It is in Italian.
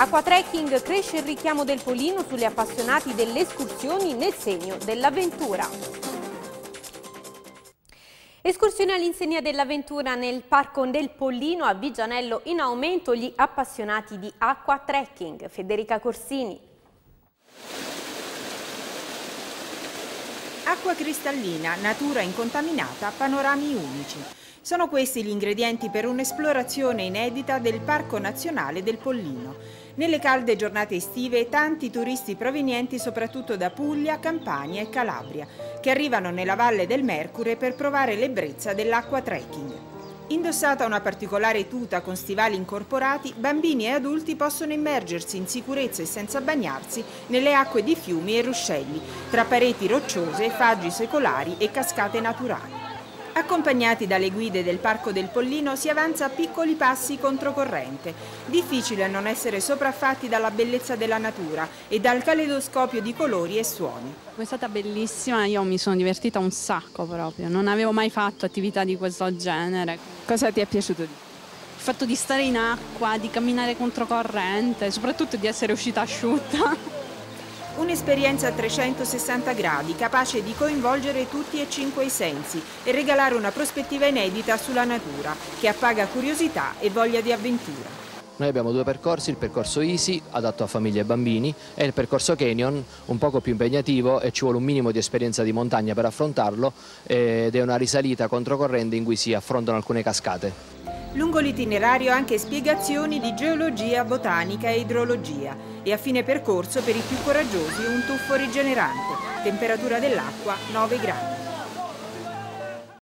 Acqua Trekking cresce il richiamo del Polino sulle appassionati delle escursioni nel segno dell'avventura. Escursione all'insegna dell'avventura nel Parco del Pollino a Vigianello in aumento gli appassionati di acqua trekking. Federica Corsini. Acqua cristallina, natura incontaminata, panorami unici. Sono questi gli ingredienti per un'esplorazione inedita del Parco Nazionale del Pollino. Nelle calde giornate estive tanti turisti provenienti soprattutto da Puglia, Campania e Calabria, che arrivano nella Valle del Mercure per provare l'ebbrezza dell'acqua trekking. Indossata una particolare tuta con stivali incorporati, bambini e adulti possono immergersi in sicurezza e senza bagnarsi nelle acque di fiumi e ruscelli, tra pareti rocciose, faggi secolari e cascate naturali. Accompagnati dalle guide del Parco del Pollino si avanza a piccoli passi controcorrente. Difficile non essere sopraffatti dalla bellezza della natura e dal caleidoscopio di colori e suoni. È stata bellissima, io mi sono divertita un sacco proprio, non avevo mai fatto attività di questo genere. Cosa ti è piaciuto di più? Il fatto di stare in acqua, di camminare controcorrente, soprattutto di essere uscita asciutta. Un'esperienza a 360 gradi capace di coinvolgere tutti e cinque i sensi e regalare una prospettiva inedita sulla natura che appaga curiosità e voglia di avventura. Noi abbiamo due percorsi, il percorso Easy, adatto a famiglie e bambini, e il percorso Canyon, un poco più impegnativo e ci vuole un minimo di esperienza di montagna per affrontarlo, ed è una risalita controcorrente in cui si affrontano alcune cascate. Lungo l'itinerario anche spiegazioni di geologia, botanica e idrologia e a fine percorso per i più coraggiosi un tuffo rigenerante, temperatura dell'acqua 9 gradi.